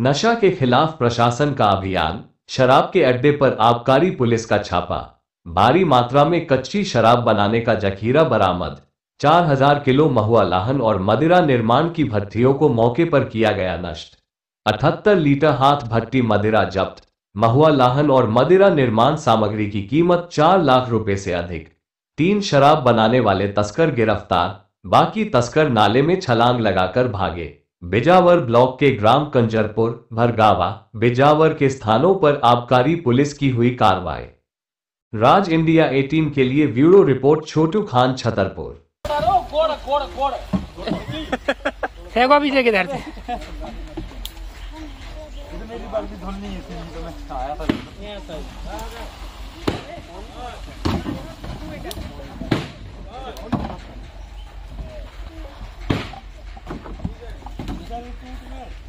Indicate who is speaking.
Speaker 1: नशा के खिलाफ प्रशासन का अभियान, शराब के अड्डे पर आबकारी पुलिस का छापा। भारी मात्रा में कच्ची शराब बनाने का जखीरा बरामद। 4000 किलो महुआ लाहन और मदिरा निर्माण की भट्टियों को मौके पर किया गया नष्ट। अठहत्तर लीटर हाथ भट्टी मदिरा जब्त। महुआ लाहन और मदिरा निर्माण सामग्री की कीमत चार लाख रुपए से अधिक। तीन शराब बनाने वाले तस्कर गिरफ़्तार, बाकी तस्कर नाले में छलांग लगाकर भागे। बिजावर ब्लॉक के ग्राम कंजरपुर भरगावा बिजावर के स्थानों पर आबकारी पुलिस की हुई कार्रवाई। राज इंडिया 18 के लिए ब्यूरो रिपोर्ट छोटू खान छतरपुर।
Speaker 2: किधर
Speaker 3: मेरी बाल भी धुलनी है इसमें तो मैं आया था